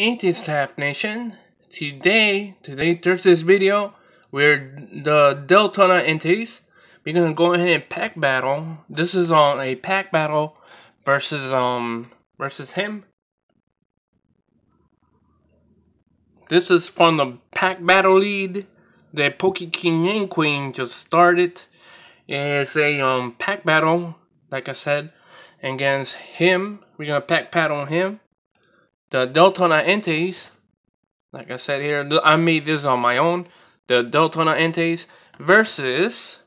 Anti-Staff Nation. Today, today, Thursday's video, we're the Deltona entities. We're gonna go ahead and pack battle. This is on a pack battle versus um versus him. This is from the pack battle lead that Poke King and Queen just started. It's a um pack battle, like I said, against him. We're gonna pack battle on him the Deltona Entes, like I said here, I made this on my own. The Deltona Entes versus,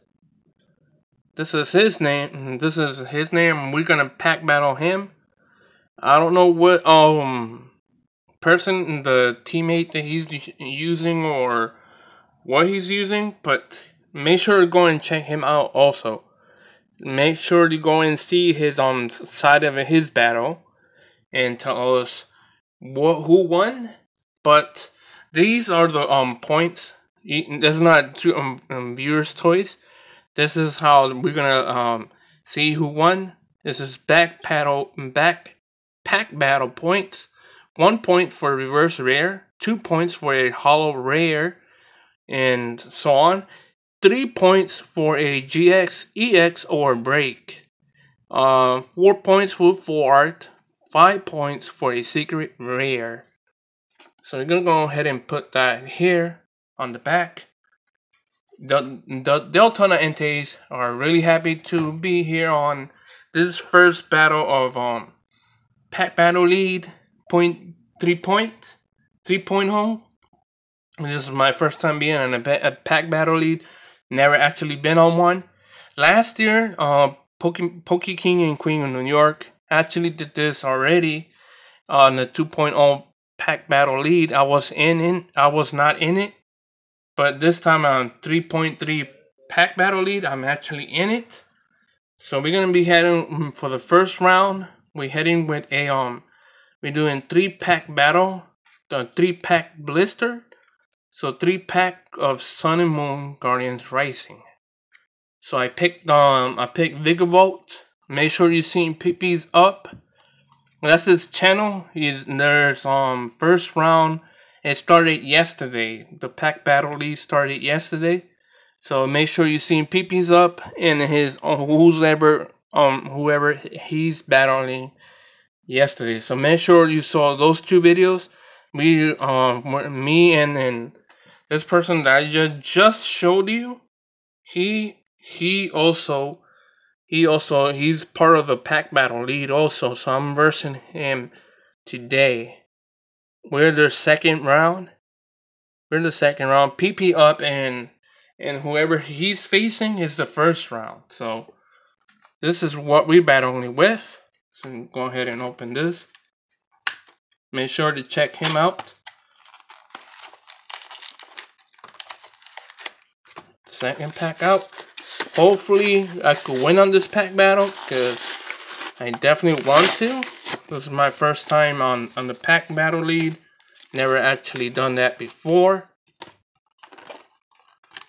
this is his name. This is his name. We're gonna pack battle him. I don't know what um person, the teammate that he's using or what he's using, but make sure to go and check him out also. Make sure to go and see his um side of his battle and tell us what who won, but these are the um points. This is not two um, um, viewers' toys. This is how we're gonna um see who won. This is back paddle back pack battle points. One point for reverse rare, two points for a hollow rare, and so on. Three points for a GX, EX, or break. Uh, four points for full art, 5 points for a secret rare. So we're gonna go ahead and put that here on the back. The, the Deltona Entes are really happy to be here on this first battle of um pack battle lead point three point three point home. This is my first time being on a, a pack battle lead. Never actually been on one. Last year, uh, Poke, Poke King and Queen of New York actually did this already on the 2.0 pack battle lead. I was in, in I was not in it, but this time on 3.3 pack battle lead, I'm actually in it. So we're gonna be heading mm, for the first round. We're heading with a um, we're doing three pack battle, the three pack blister, so three pack of Sun and Moon Guardians Rising. So I picked um, I picked Vikavolt Make sure you see Pippi's up. That's his channel. He's there's um first round. It started yesterday. The pack battle league started yesterday. So make sure you see Pippi's up and his um, whoever um whoever he's battling yesterday. So make sure you saw those two videos. We um me and and this person that I just just showed you. He he also he also he's part of the pack battle lead also, so I'm versing him today. We're the second round. We're the second round. PP up and and whoever he's facing is the first round. So this is what we're battling with. So go ahead and open this. Make sure to check him out. Second pack out hopefully I could win on this pack battle because I definitely want to. This is my first time on, on the pack battle lead. Never actually done that before.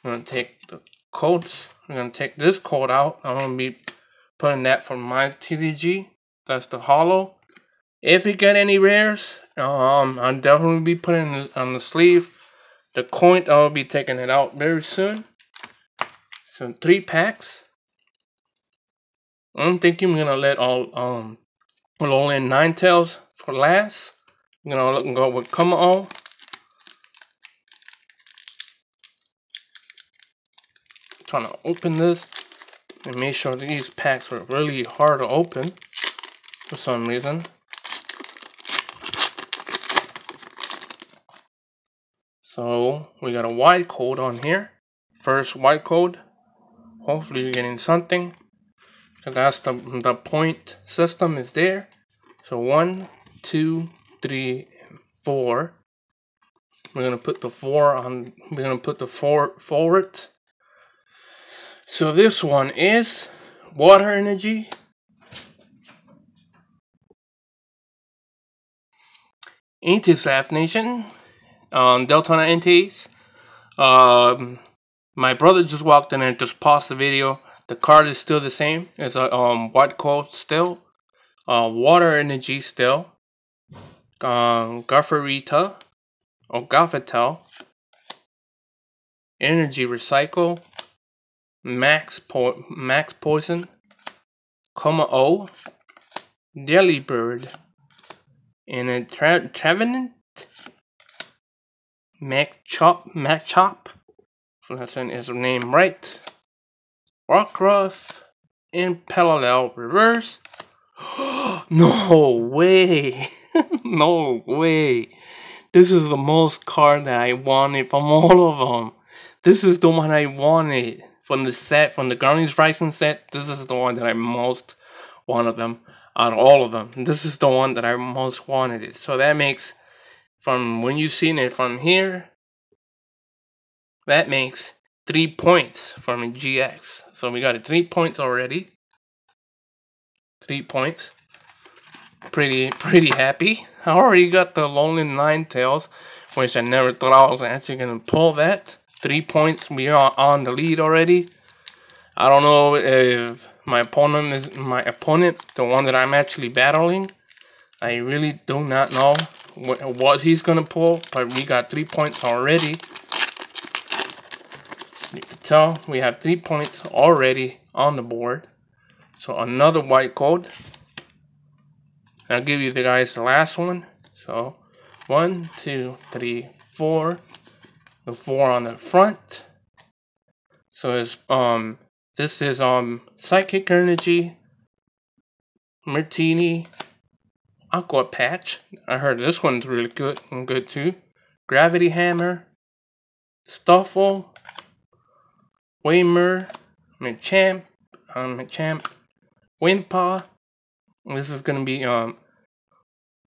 I'm going to take the codes. I'm going to take this code out. I'm going to be putting that for my TCG. That's the hollow. If we get any rares, um, I'll definitely be putting it on the sleeve. The coin, I'll be taking it out very soon. So three packs. I'm thinking I'm gonna let all um all in Ninetales for last. I'm gonna go with on. Trying to open this and make sure these packs were really hard to open for some reason. So we got a white code on here. First white code hopefully you're getting something. Because that's the the point system is there. So one two three and four. We're gonna put the four on we're gonna put the four forward. So this one is water energy. Anti-Slav Nation um, Deltona NTs um, my brother just walked in and just paused the video. The card is still the same. It's a um white coat still. Uh, water energy still. um, Garfarita, or Gothitelle, Energy Recycle, Max po Max Poison, Coma O. Delibird, and a Tra Trevenant, Mac Chop, Machop, if that's his name right, Rockruff, and Parallel Reverse. no way! no way! This is the most card that I wanted from all of them. This is the one I wanted from the set, from the Guardians Rising set. This is the one that I most wanted them out of all of them. This is the one that I most wanted it. So that makes, from when you seen it from here, that makes three points from a GX. So we got it three points already. Three points pretty pretty happy. I already got the Alolan Ninetales, which I never thought I was actually gonna pull that. Three points, we are on the lead already. I don't know if my opponent is my opponent, the one that I'm actually battling. I really do not know what, he's gonna pull, but we got three points already. You can tell we have three points already on the board. So another white code. I'll give you the guys the last one. So one, two, three, four. The four on the front. So it's um this is um Psychic Energy, Martini, Aqua Patch. I heard this one's really good and good too. Gravity Hammer, Stufful, Wailmer, Machamp, um, Machamp, Windpaw, this is gonna be um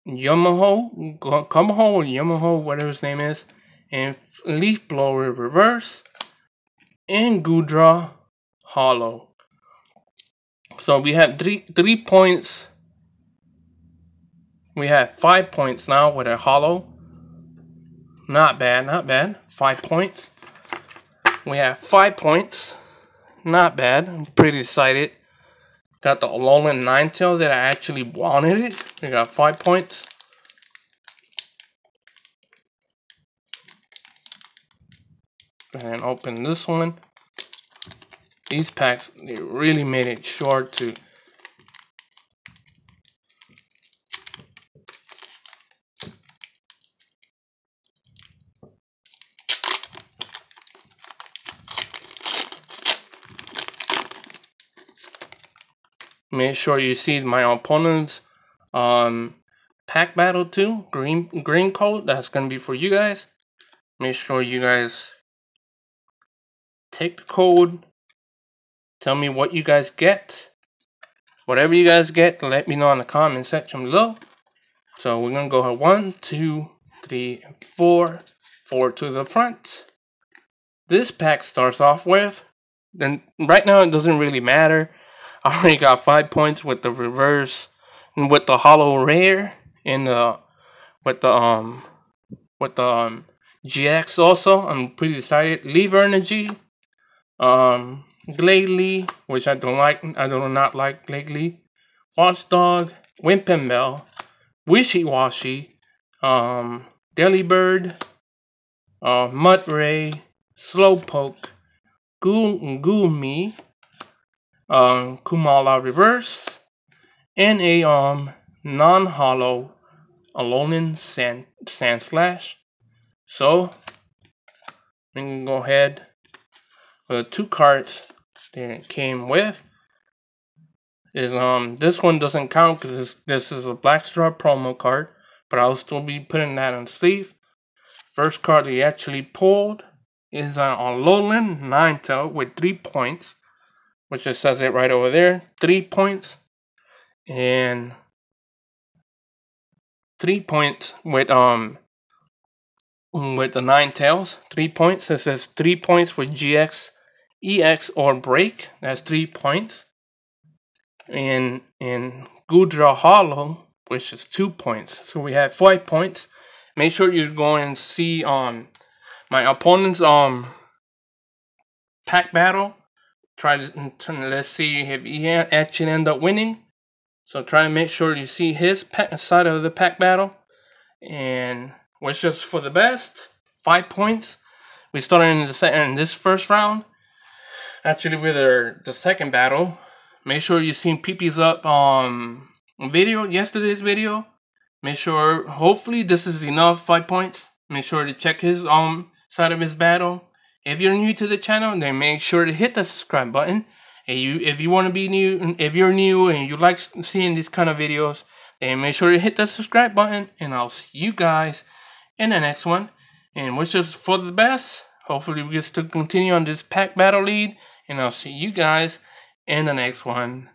Yamaho, Kamaho Yamaho, whatever his name is, and Leaf Blower Reverse, and Goodra Hollow. So we have three three points. We have five points now with a hollow. Not bad, not bad. Five points. We have five points. Not bad. I'm pretty excited. Got the Alolan Ninetale that I actually wanted it. We got five points. And open this one. These packs, they really made it short to Make sure you see my opponent's um, pack battle too. Green green code. That's gonna be for you guys. Make sure you guys take the code. Tell me what you guys get. Whatever you guys get, let me know in the comment section below. So we're gonna go one, two, three, four, four to the front. This pack starts off with. Then right now it doesn't really matter I already got five points with the reverse and with the hollow rare and the with the um with the um GX also. I'm pretty excited. Leave Energy, um Glalie, which I don't like. I do not not like Glalie. Watchdog, Weepinbell, Wishy Washy, um, Delibird, uh, Mudbray, Slowpoke, Goo Goomy, um, Komala Reverse, and a um, non-hollow Alolan Sand, Sand Slash. So, we can go ahead with the two cards that it came with. Is um this one doesn't count because this, this is a Blackstar promo card, but I'll still be putting that on sleeve. First card he actually pulled is an Alolan Ninetale with three points which just says it right over there. Three points and three points with um with the nine tails. Three points. It says three points for GX, EX, or break. That's three points. And in Goodra Hollow, which is two points. So we have five points. Make sure you go and see um my opponent's um pack battle try to let's see if he actually end up winning. So try to make sure you see his side of the pack battle. and wishes for the best. Five points. We started in the se- in this first round. Actually, with our, the second battle. Make sure you seen Peepee's up um video yesterday's video. Make sure. Hopefully, this is enough. Five points. Make sure to check his um side of his battle. If you're new to the channel, then make sure to hit the subscribe button. And you, if you want to be new, if you're new and you like seeing these kind of videos, then make sure to hit the subscribe button. And I'll see you guys in the next one. And wish us for the best. Hopefully, we get to continue on this pack battle lead. And I'll see you guys in the next one.